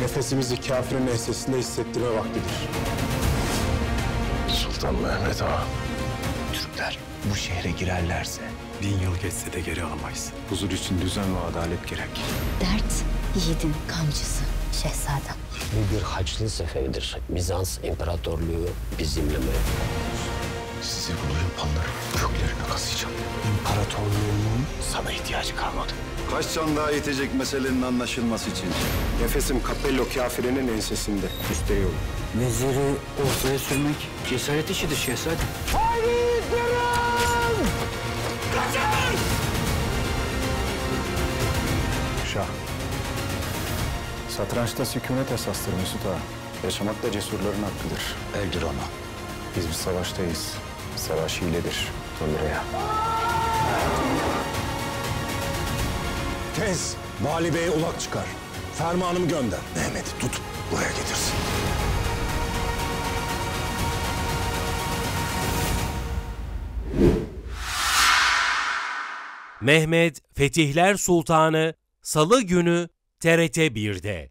Nefesimizi kafirin ensesinde hissettirme vaktidir. Sultan Mehmet Ağa. Türkler bu şehre girerlerse Bin yıl geçse de geri alamayız. Huzur için düzen ve adalet gerek. Dert yiğidin kamçısı şehzadem. Bu bir Haçlı seferidir. Bizans İmparatorluğu bizimle mi? Sizi bunu yapanların köklerine kazıyacağım. imparatorluğumun sana ihtiyacı kalmadı. Kaç can daha yetecek meselenin anlaşılması için? Nefesim Capello kafirinin ensesinde. Üste yolu. Veziri ortaya sürmek cesaret işidir şehzadem. Şah. Satrançta sükunet esastır Mesut Ağa. Yaşamak da cesurların hakkıdır. Eldir ona. Biz bir savaştayız. Savaş hiledir. Tanrı'ya. Tez, Vali Bey'e ulak çıkar. Fermanımı gönder. Mehmet'i tutup buraya getirsin. Mehmet Fetihler Sultanı Salı günü TRT 1'de.